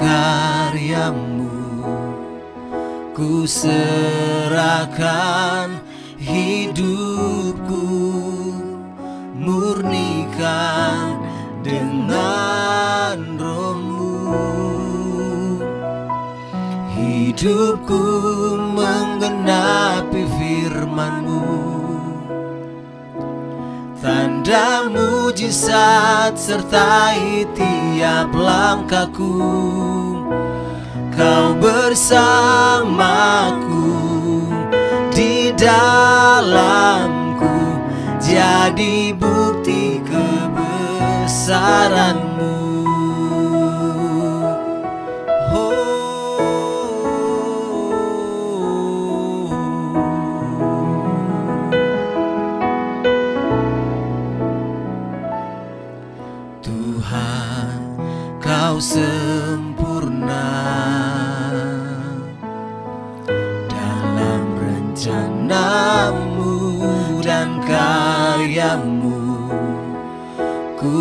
karyamu. Ku serahkan hidupku murnikan dengan rohmu Hidupku menggenapi firmanmu Tanda mujizat sertai tiap langkahku. Kau bersamaku di dalamku Jadi bukti kebesaranmu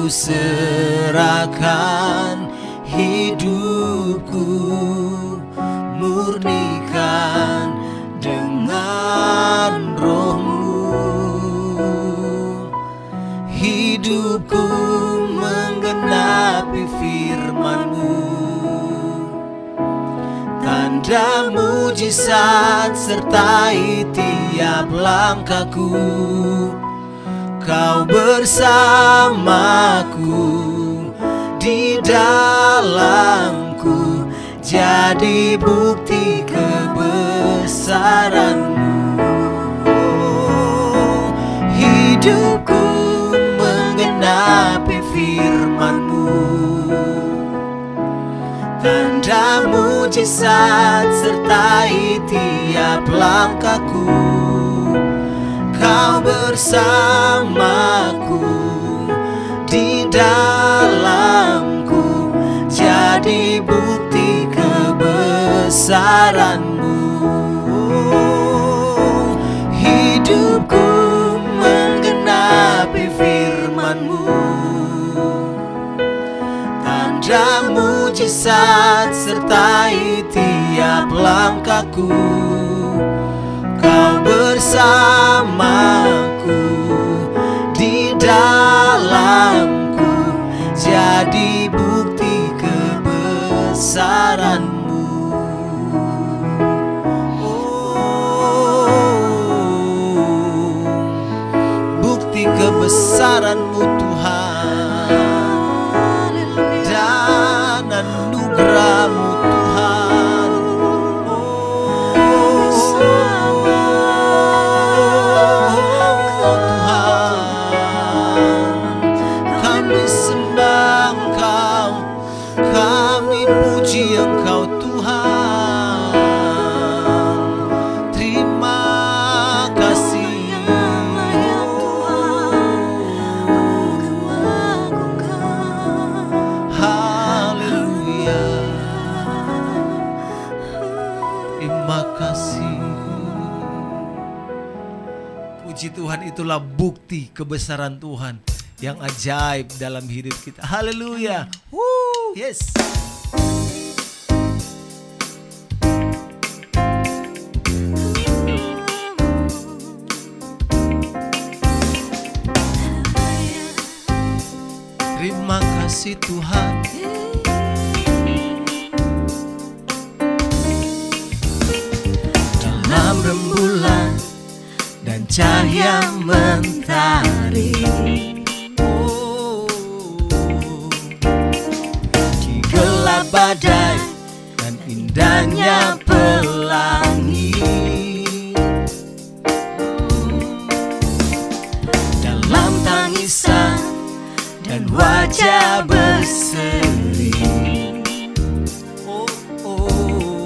serahkan hidupku murnikan dengan rohmu. Hidupku menggenapi firmanmu. Tanda mujizat sertai tiap langkahku Kau bersamaku di dalamku. Jadi bukti kebesaranmu. Hidupku menggenapi firmanmu. Tanda mujizat sertai tiap langkahku Kau bersamaku di dalamku. Jadi bukti kebesaranmu. Hidupku menggenapi firmanmu. Tanda mujizat sertai tiap langkahku bersamaku di dalamku. Jadi bukti kebesaranmu. Oh, bukti kebesaran Tuhan Yang ajaib dalam hidup kita. Haleluya. Woo, Yes. Terima kasih Tuhan. Dalam rembulan dan cahaya mentari badai dan indahnya pelangi. Dalam tangisan dan wajah berseri. Oh, oh.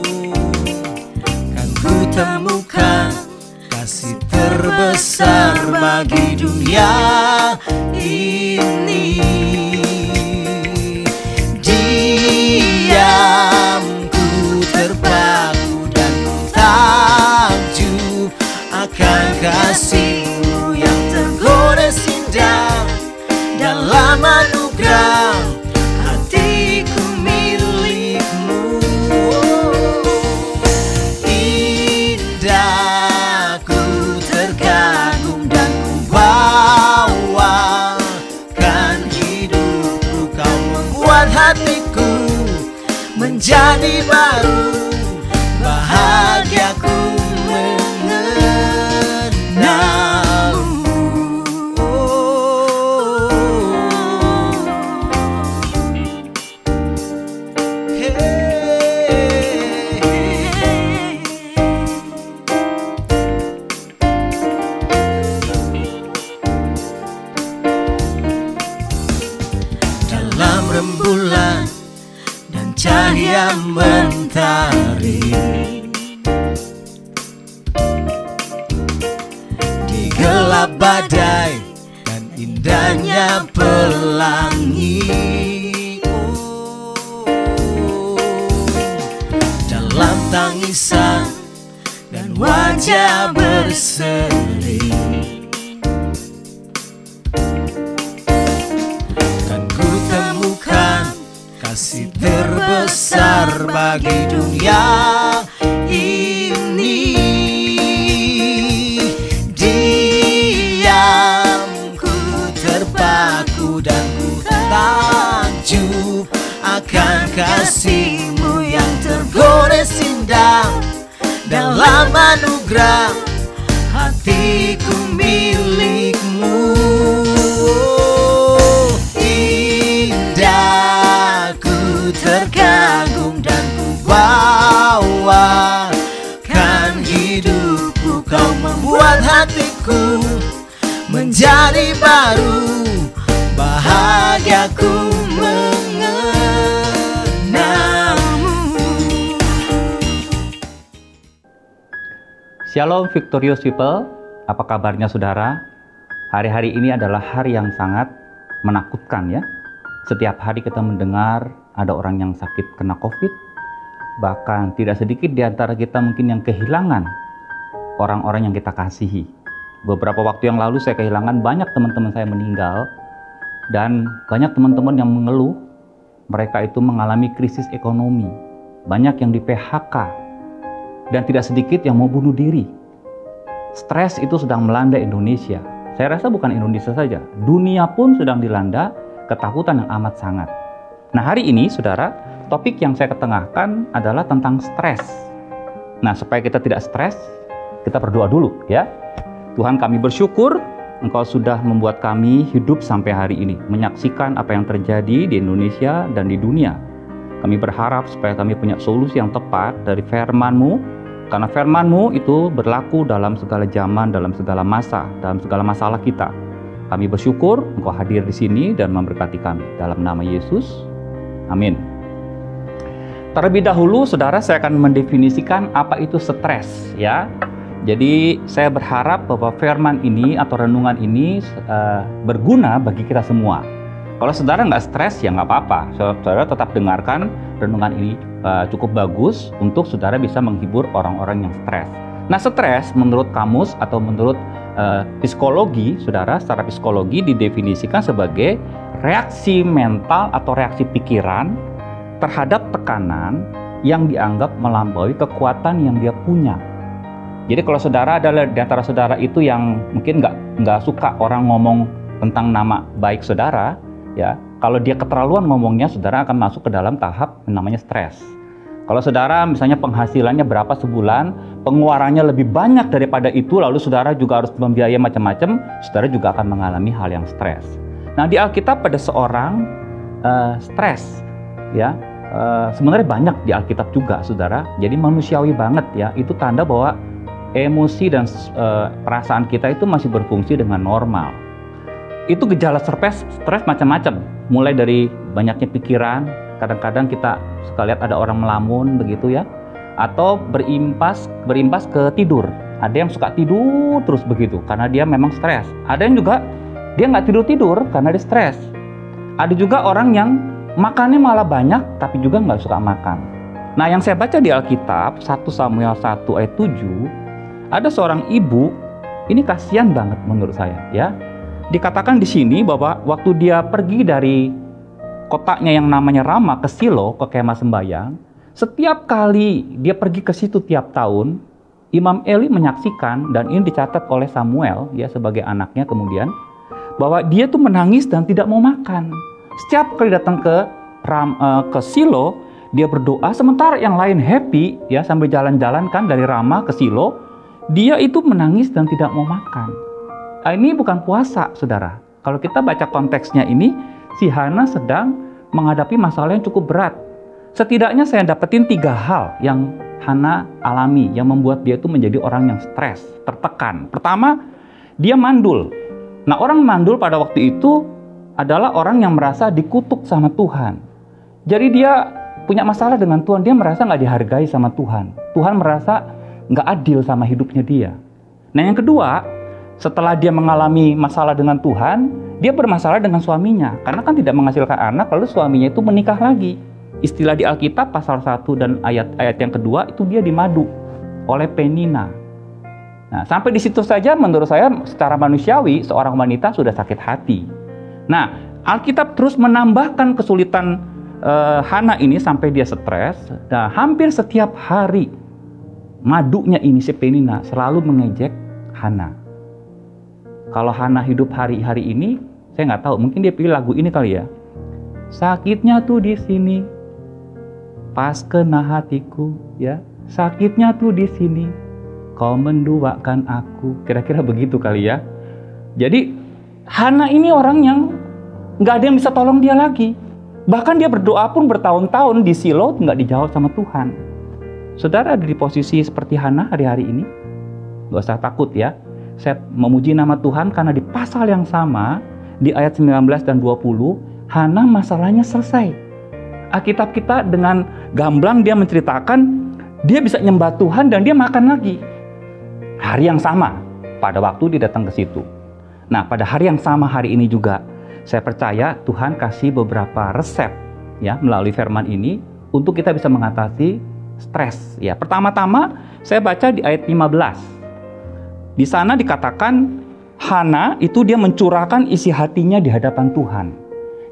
Kan ku temukan kasih terbesar bagi dunia ini menjadi pelangi Dalam tangisan dan wajah berseri Kan ku temukan kasih terbesar bagi dunia kasihmu yang tergores indah Dalam anugerah hatiku milikmu. Indah ku terkagum dan ku bawakan hidupku. Kau membuat hatiku menjadi baru Bahagiaku mengenalmu Shalom Victorious People, apa kabarnya saudara? Hari-hari ini adalah hari yang sangat menakutkan ya. Setiap hari kita mendengar ada orang yang sakit kena COVID, bahkan tidak sedikit di antara kita mungkin yang kehilangan orang-orang yang kita kasihi. Beberapa waktu yang lalu saya kehilangan banyak teman-teman saya meninggal dan banyak teman-teman yang mengeluh mereka itu mengalami krisis ekonomi. Banyak yang di PHK, dan tidak sedikit yang mau bunuh diri. Stres itu sedang melanda Indonesia. Saya rasa bukan Indonesia saja, dunia pun sedang dilanda ketakutan yang amat sangat. Nah, hari ini, saudara, topik yang saya ketengahkan adalah tentang stres. Nah, supaya kita tidak stres, kita berdoa dulu ya. Tuhan kami bersyukur Engkau sudah membuat kami hidup sampai hari ini, menyaksikan apa yang terjadi di Indonesia dan di dunia. Kami berharap supaya kami punya solusi yang tepat dari firman-Mu, karena firman-Mu itu berlaku dalam segala zaman, dalam segala masa, dalam segala masalah kita. Kami bersyukur Engkau hadir di sini dan memberkati kami. Dalam nama Yesus, amin. Terlebih dahulu, saudara, saya akan mendefinisikan apa itu stres, ya. Jadi, saya berharap bahwa firman ini atau renungan ini uh, berguna bagi kita semua. Kalau saudara nggak stres, ya nggak apa-apa. Saudara tetap dengarkan renungan ini uh, cukup bagus untuk saudara bisa menghibur orang-orang yang stres. Nah, stres menurut kamus atau menurut uh, psikologi, saudara, secara psikologi didefinisikan sebagai reaksi mental atau reaksi pikiran terhadap tekanan yang dianggap melampaui kekuatan yang dia punya. Jadi kalau saudara adalah di antara saudara itu yang mungkin nggak nggak suka orang ngomong tentang nama baik saudara, ya kalau dia keterlaluan ngomongnya, saudara akan masuk ke dalam tahap namanya stres. Kalau saudara misalnya penghasilannya berapa sebulan, pengeluarannya lebih banyak daripada itu, lalu saudara juga harus membiayai macam-macam, saudara juga akan mengalami hal yang stres. Nah di Alkitab pada seorang uh, stres, ya uh, sebenarnya banyak di Alkitab juga, saudara. Jadi manusiawi banget ya, itu tanda bahwa emosi dan uh, perasaan kita itu masih berfungsi dengan normal. Itu gejala stres, stres macam-macam, mulai dari banyaknya pikiran, kadang-kadang kita suka lihat ada orang melamun begitu ya, atau berimpas berimbas ke tidur. Ada yang suka tidur terus begitu karena dia memang stres. Ada yang juga dia nggak tidur-tidur karena dia stres. Ada juga orang yang makannya malah banyak tapi juga nggak suka makan. Nah yang saya baca di Alkitab 1 Samuel 1 ayat 7 ada seorang ibu ini kasihan banget menurut saya ya. Dikatakan di sini bahwa waktu dia pergi dari kotaknya yang namanya Rama ke Silo ke kemah sembayang, setiap kali dia pergi ke situ tiap tahun, Imam Eli menyaksikan dan ini dicatat oleh Samuel ya sebagai anaknya kemudian bahwa dia tuh menangis dan tidak mau makan. Setiap kali datang ke Ram, uh, ke Silo, dia berdoa sementara yang lain happy ya sambil jalan-jalan kan dari Rama ke Silo, dia itu menangis dan tidak mau makan. Nah, ini bukan puasa, Saudara. Kalau kita baca konteksnya ini, si Hana sedang menghadapi masalah yang cukup berat setidaknya saya dapetin tiga hal yang Hana alami yang membuat dia itu menjadi orang yang stres, tertekan. Pertama, dia mandul. Nah, orang mandul pada waktu itu adalah orang yang merasa dikutuk sama Tuhan. Jadi dia punya masalah dengan Tuhan, dia merasa nggak dihargai sama Tuhan. Tuhan merasa nggak adil sama hidupnya dia. Nah, yang kedua, setelah dia mengalami masalah dengan Tuhan, dia bermasalah dengan suaminya karena kan tidak menghasilkan anak, lalu suaminya itu menikah lagi istilah di Alkitab pasal 1 dan ayat-ayat yang kedua itu dia dimadu oleh Penina. Nah, sampai di situ saja menurut saya secara manusiawi seorang wanita sudah sakit hati. Nah, Alkitab terus menambahkan kesulitan uh, Hana ini sampai dia stres. Nah, hampir setiap hari madunya ini si Penina selalu mengejek Hana. Kalau Hana hidup hari-hari ini, saya nggak tahu. Mungkin dia pilih lagu ini kali ya. Sakitnya tuh di sini, pas kena hatiku ya. Sakitnya tuh di sini kau menduakan aku. Kira-kira begitu kali ya. Jadi Hana ini orang yang nggak ada yang bisa tolong dia lagi. Bahkan dia berdoa pun bertahun-tahun di Silo nggak dijawab sama Tuhan. Saudara ada di posisi seperti Hana hari-hari ini? Nggak usah takut ya saya memuji nama Tuhan karena di pasal yang sama di ayat 19 dan 20 Hana masalahnya selesai Alkitab kita dengan gamblang dia menceritakan dia bisa nyembah Tuhan dan dia makan lagi. Hari yang sama pada waktu dia datang ke situ. Nah, pada hari yang sama hari ini juga saya percaya Tuhan kasih beberapa resep ya melalui firman ini untuk kita bisa mengatasi stres ya. Pertama-tama saya baca di ayat 15. Di sana dikatakan Hana itu dia mencurahkan isi hatinya di hadapan Tuhan.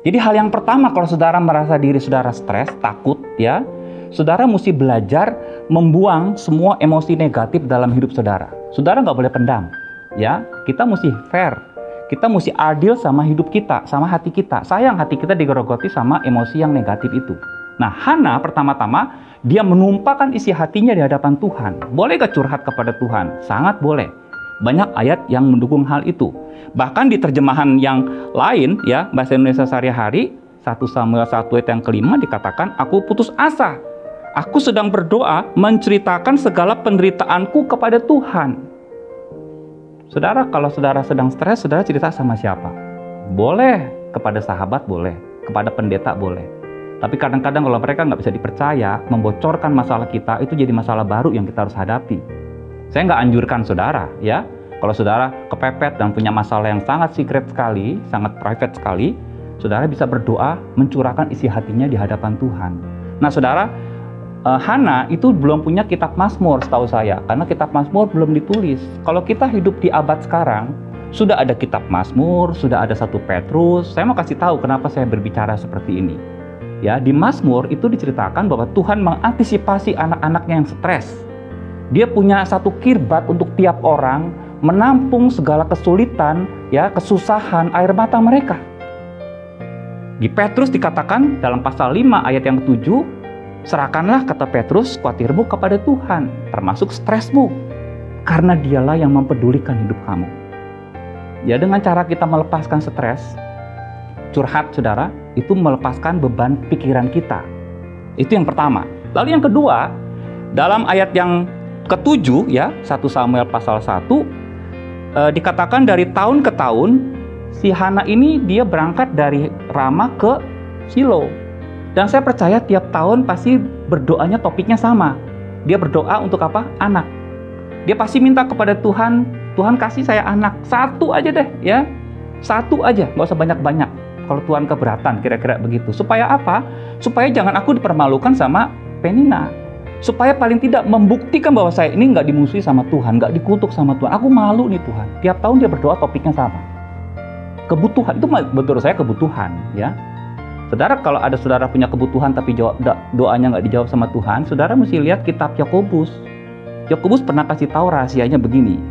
Jadi hal yang pertama kalau saudara merasa diri saudara stres, takut ya, saudara mesti belajar membuang semua emosi negatif dalam hidup saudara. Saudara nggak boleh pendam, ya. Kita mesti fair, kita mesti adil sama hidup kita, sama hati kita. Sayang hati kita digerogoti sama emosi yang negatif itu. Nah, Hana pertama-tama dia menumpahkan isi hatinya di hadapan Tuhan. Boleh gak curhat kepada Tuhan? Sangat boleh. Banyak ayat yang mendukung hal itu. Bahkan di terjemahan yang lain ya, bahasa Indonesia sehari-hari, 1 Samuel 1 ayat yang kelima dikatakan, Aku putus asa. Aku sedang berdoa menceritakan segala penderitaanku kepada Tuhan. Saudara, kalau saudara sedang stres, saudara cerita sama siapa? Boleh, kepada sahabat boleh, kepada pendeta boleh. Tapi kadang-kadang kalau mereka nggak bisa dipercaya, membocorkan masalah kita, itu jadi masalah baru yang kita harus hadapi. Saya nggak anjurkan saudara, ya. Kalau saudara kepepet dan punya masalah yang sangat secret sekali, sangat private sekali, saudara bisa berdoa mencurahkan isi hatinya di hadapan Tuhan. Nah, saudara, uh, Hana itu belum punya kitab Mazmur setahu saya, karena kitab Mazmur belum ditulis. Kalau kita hidup di abad sekarang, sudah ada kitab Mazmur, sudah ada satu Petrus. Saya mau kasih tahu kenapa saya berbicara seperti ini. Ya, di Mazmur itu diceritakan bahwa Tuhan mengantisipasi anak-anaknya yang stres dia punya satu kirbat untuk tiap orang menampung segala kesulitan, ya, kesusahan, air mata mereka. Di Petrus dikatakan dalam pasal 5 ayat yang ketujuh, serahkanlah kata Petrus khawatirmu kepada Tuhan, termasuk stresmu, karena dialah yang mempedulikan hidup kamu. Ya dengan cara kita melepaskan stres, curhat saudara, itu melepaskan beban pikiran kita. Itu yang pertama. Lalu yang kedua, dalam ayat yang ketujuh ya, 1 Samuel pasal 1 e, dikatakan dari tahun ke tahun si Hana ini dia berangkat dari Rama ke Silo. Dan saya percaya tiap tahun pasti berdoanya topiknya sama. Dia berdoa untuk apa? Anak. Dia pasti minta kepada Tuhan, Tuhan kasih saya anak satu aja deh ya. Satu aja, nggak usah banyak-banyak. Kalau Tuhan keberatan, kira-kira begitu. Supaya apa? Supaya jangan aku dipermalukan sama Penina. Supaya paling tidak membuktikan bahwa saya ini nggak dimusuhi sama Tuhan, nggak dikutuk sama Tuhan. Aku malu nih Tuhan. Tiap tahun dia berdoa topiknya sama. Kebutuhan itu menurut saya kebutuhan, ya. Saudara kalau ada saudara punya kebutuhan tapi jawab, doanya nggak dijawab sama Tuhan, saudara mesti lihat kitab Yakobus. Yakobus pernah kasih tahu rahasianya begini.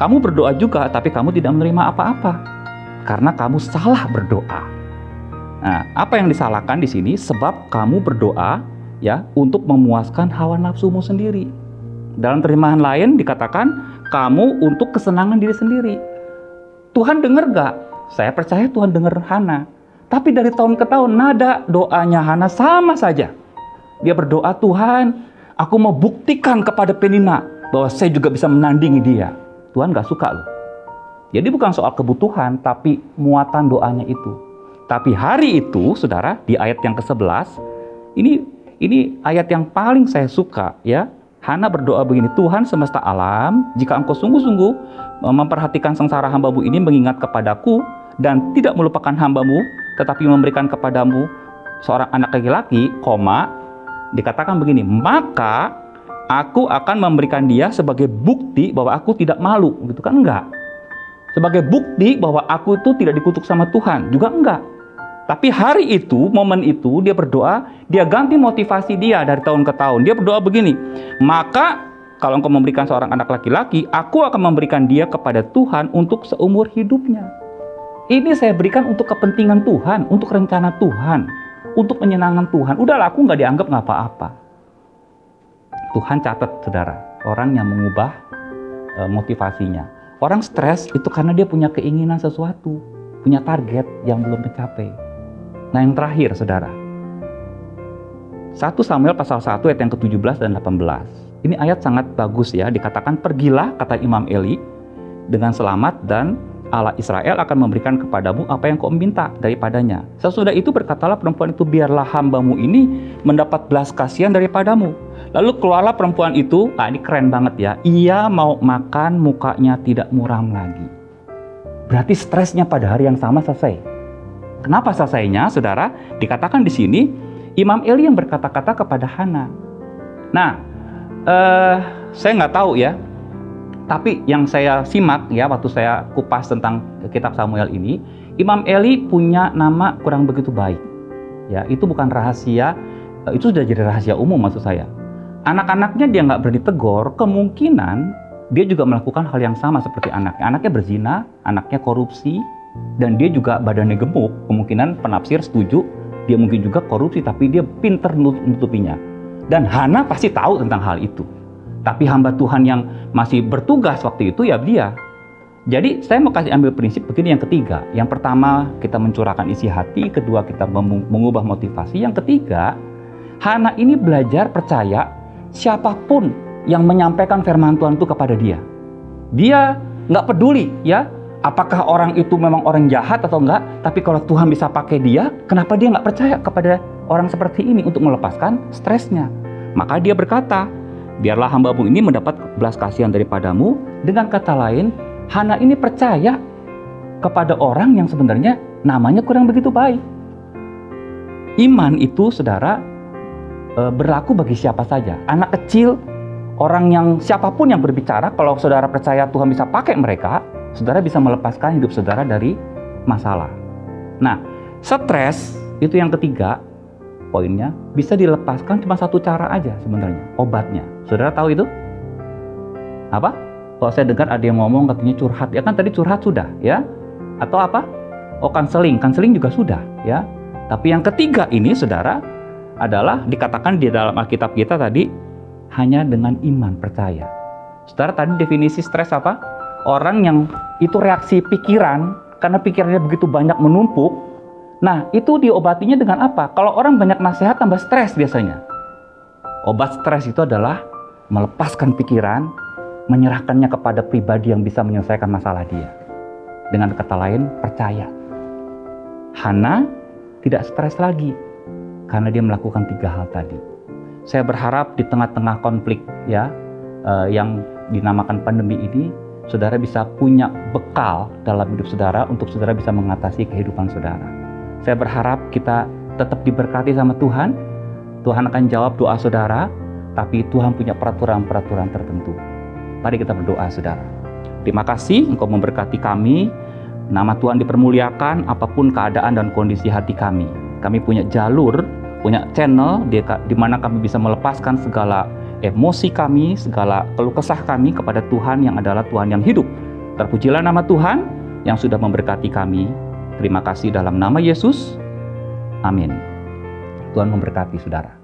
Kamu berdoa juga tapi kamu tidak menerima apa-apa karena kamu salah berdoa. Nah, apa yang disalahkan di sini? Sebab kamu berdoa ya untuk memuaskan hawa nafsumu sendiri. Dalam terjemahan lain dikatakan kamu untuk kesenangan diri sendiri. Tuhan dengar gak? Saya percaya Tuhan dengar Hana. Tapi dari tahun ke tahun nada doanya Hana sama saja. Dia berdoa, Tuhan, aku mau buktikan kepada Penina bahwa saya juga bisa menandingi dia. Tuhan gak suka loh. Jadi bukan soal kebutuhan, tapi muatan doanya itu. Tapi hari itu, saudara, di ayat yang ke-11, ini ini ayat yang paling saya suka ya. Hana berdoa begini, Tuhan semesta alam, jika engkau sungguh-sungguh memperhatikan sengsara hambamu ini mengingat kepadaku dan tidak melupakan hambamu, tetapi memberikan kepadamu seorang anak laki-laki, koma, dikatakan begini, maka aku akan memberikan dia sebagai bukti bahwa aku tidak malu, gitu kan enggak? Sebagai bukti bahwa aku itu tidak dikutuk sama Tuhan, juga enggak. Tapi hari itu, momen itu, dia berdoa, dia ganti motivasi dia dari tahun ke tahun. Dia berdoa begini, maka kalau engkau memberikan seorang anak laki-laki, aku akan memberikan dia kepada Tuhan untuk seumur hidupnya. Ini saya berikan untuk kepentingan Tuhan, untuk rencana Tuhan, untuk menyenangkan Tuhan. Udahlah aku nggak dianggap nggak apa-apa. Tuhan catat saudara, orang yang mengubah e, motivasinya. Orang stres itu karena dia punya keinginan sesuatu, punya target yang belum tercapai. Nah yang terakhir saudara, 1 Samuel pasal 1 ayat yang ke-17 dan 18. Ini ayat sangat bagus ya, dikatakan pergilah kata Imam Eli dengan selamat dan Allah Israel akan memberikan kepadamu apa yang kau minta daripadanya. Sesudah itu berkatalah perempuan itu, biarlah hambamu ini mendapat belas kasihan daripadamu. Lalu keluarlah perempuan itu, ah ini keren banget ya, ia mau makan mukanya tidak muram lagi. Berarti stresnya pada hari yang sama selesai. Kenapa selesainya, saudara? Dikatakan di sini, Imam Eli yang berkata-kata kepada Hana. Nah, eh, saya nggak tahu ya, tapi yang saya simak ya waktu saya kupas tentang kitab Samuel ini, Imam Eli punya nama kurang begitu baik. Ya, itu bukan rahasia, eh, itu sudah jadi rahasia umum maksud saya. Anak-anaknya dia nggak berani tegur, kemungkinan dia juga melakukan hal yang sama seperti anaknya. Anaknya berzina, anaknya korupsi, dan dia juga badannya gemuk. Kemungkinan penafsir setuju, dia mungkin juga korupsi, tapi dia pinter nutupinya. Dan Hana pasti tahu tentang hal itu. Tapi hamba Tuhan yang masih bertugas waktu itu ya dia. Jadi saya mau kasih ambil prinsip begini yang ketiga. Yang pertama kita mencurahkan isi hati, kedua kita mengubah motivasi. Yang ketiga, Hana ini belajar percaya siapa pun yang menyampaikan firman Tuhan itu kepada dia. Dia nggak peduli ya apakah orang itu memang orang jahat atau enggak, tapi kalau Tuhan bisa pakai dia, kenapa dia nggak percaya kepada orang seperti ini untuk melepaskan stresnya? Maka dia berkata, biarlah hambamu ini mendapat belas kasihan daripadamu. Dengan kata lain, Hana ini percaya kepada orang yang sebenarnya namanya kurang begitu baik. Iman itu, saudara, e, berlaku bagi siapa saja. Anak kecil, orang yang siapa pun yang berbicara, kalau saudara percaya Tuhan bisa pakai mereka, saudara bisa melepaskan hidup saudara dari masalah. Nah, stres itu yang ketiga, poinnya bisa dilepaskan cuma satu cara aja sebenarnya, obatnya. Saudara tahu itu? Apa? Kalau saya dengar ada yang ngomong katanya curhat, ya kan tadi curhat sudah, ya? Atau apa? Oh, kanseling, kanseling juga sudah, ya. Tapi yang ketiga ini, saudara, adalah dikatakan di dalam Alkitab kita tadi hanya dengan iman percaya. Saudara tadi definisi stres apa? Orang yang itu reaksi pikiran karena pikirannya begitu banyak menumpuk. Nah, itu diobatinya dengan apa? Kalau orang banyak nasihat tambah stres biasanya. Obat stres itu adalah melepaskan pikiran, menyerahkannya kepada pribadi yang bisa menyelesaikan masalah dia. Dengan kata lain, percaya. Hana tidak stres lagi karena dia melakukan tiga hal tadi. Saya berharap di tengah-tengah konflik ya eh, yang dinamakan pandemi ini, saudara bisa punya bekal dalam hidup saudara untuk saudara bisa mengatasi kehidupan saudara. Saya berharap kita tetap diberkati sama Tuhan. Tuhan akan jawab doa saudara, tapi Tuhan punya peraturan-peraturan tertentu. Mari kita berdoa saudara. Terima kasih engkau memberkati kami. Nama Tuhan dipermuliakan apa pun keadaan dan kondisi hati kami. Kami punya jalur, punya channel di, mana kami bisa melepaskan segala emosi kami, segala keluh kesah kami kepada Tuhan yang adalah Tuhan yang hidup. Terpujilah nama Tuhan yang sudah memberkati kami. Terima kasih dalam nama Yesus. Amin. Tuhan memberkati saudara.